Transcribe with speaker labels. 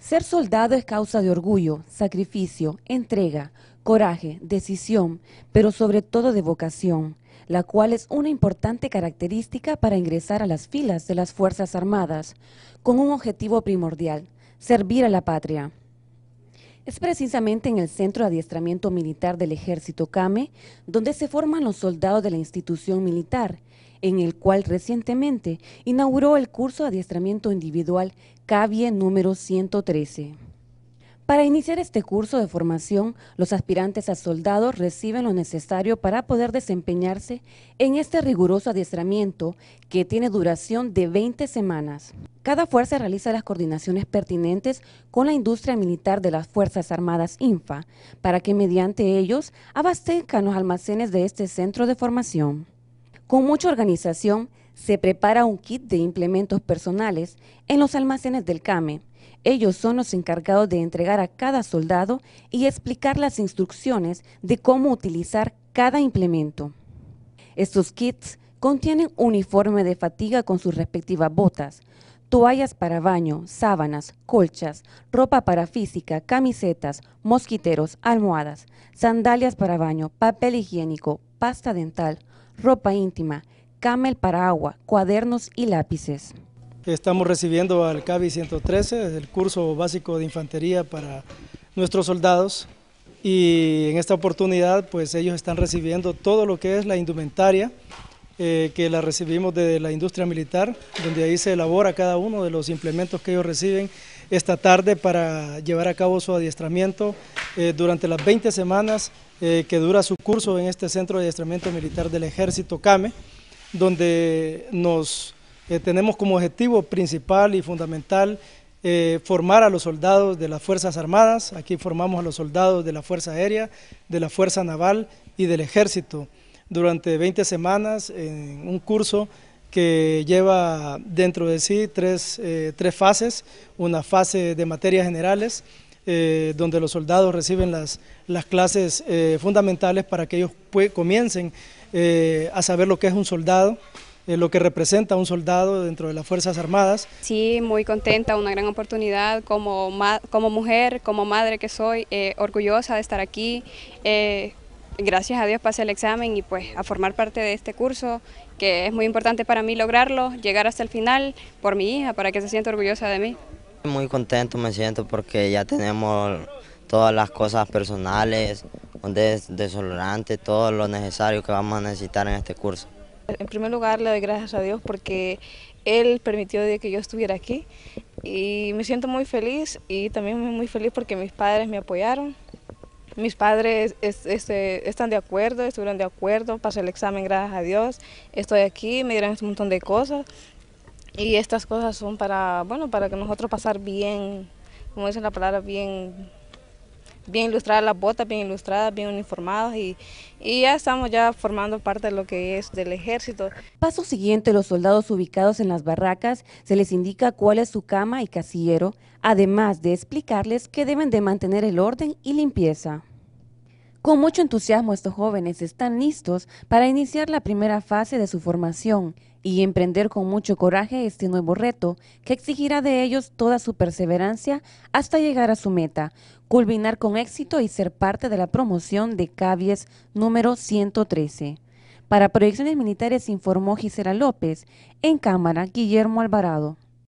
Speaker 1: Ser soldado es causa de orgullo, sacrificio, entrega, coraje, decisión, pero sobre todo de vocación, la cual es una importante característica para ingresar a las filas de las Fuerzas Armadas, con un objetivo primordial, servir a la patria. Es precisamente en el Centro de Adiestramiento Militar del Ejército CAME donde se forman los soldados de la institución militar, en el cual recientemente inauguró el curso de adiestramiento individual CAVIE número 113. Para iniciar este curso de formación, los aspirantes a soldados reciben lo necesario para poder desempeñarse en este riguroso adiestramiento que tiene duración de 20 semanas. Cada fuerza realiza las coordinaciones pertinentes con la industria militar de las Fuerzas Armadas INFA para que mediante ellos abastezcan los almacenes de este centro de formación. Con mucha organización, se prepara un kit de implementos personales en los almacenes del CAME. Ellos son los encargados de entregar a cada soldado y explicar las instrucciones de cómo utilizar cada implemento. Estos kits contienen uniforme de fatiga con sus respectivas botas, toallas para baño, sábanas, colchas, ropa para física, camisetas, mosquiteros, almohadas, sandalias para baño, papel higiénico, pasta dental, ropa íntima, camel para agua, cuadernos y lápices.
Speaker 2: Estamos recibiendo al CABI 113, el curso básico de infantería para nuestros soldados y en esta oportunidad pues ellos están recibiendo todo lo que es la indumentaria eh, que la recibimos de la industria militar, donde ahí se elabora cada uno de los implementos que ellos reciben esta tarde para llevar a cabo su adiestramiento eh, durante las 20 semanas eh, que dura su curso en este Centro de Adiestramiento Militar del Ejército CAME, donde nos tenemos como objetivo principal y fundamental formar a los soldados de las Fuerzas Armadas, aquí formamos a los soldados de la Fuerza Aérea, de la Fuerza Naval y del Ejército durante 20 semanas en un curso que lleva dentro de sí tres, eh, tres fases, una fase de materias generales, eh, donde los soldados reciben las, las clases eh, fundamentales para que ellos comiencen a saber lo que es un soldado, lo que representa un soldado dentro de las Fuerzas Armadas.
Speaker 3: Sí, muy contenta, una gran oportunidad como, como mujer, como madre que soy, orgullosa de estar aquí gracias a Dios pasé el examen y pues a formar parte de este curso, que es muy importante para mí lograrlo, llegar hasta el final por mi hija, para que se sienta orgullosa de mí.
Speaker 4: Muy contento me siento porque ya tenemos todas las cosas personales, un desodorante, todo lo necesario que vamos a necesitar en este curso.
Speaker 5: En primer lugar le doy gracias a Dios porque Él permitió que yo estuviera aquí y me siento muy feliz y también muy feliz porque mis padres me apoyaron. Mis padres este, están de acuerdo, estuvieron de acuerdo, pasé el examen, gracias a Dios. Estoy aquí, me dieron un montón de cosas. Y estas cosas son para, bueno, para que nosotros pasar bien, como dicen la palabra, bien, bien ilustradas las botas, bien ilustradas, bien uniformadas y, y ya estamos ya formando parte de lo que es del ejército.
Speaker 1: Paso siguiente, los soldados ubicados en las barracas se les indica cuál es su cama y casillero, además de explicarles que deben de mantener el orden y limpieza. Con mucho entusiasmo estos jóvenes están listos para iniciar la primera fase de su formación y emprender con mucho coraje este nuevo reto que exigirá de ellos toda su perseverancia hasta llegar a su meta, culminar con éxito y ser parte de la promoción de Cavies número 113. Para Proyecciones Militares informó Gisela López, en cámara Guillermo Alvarado.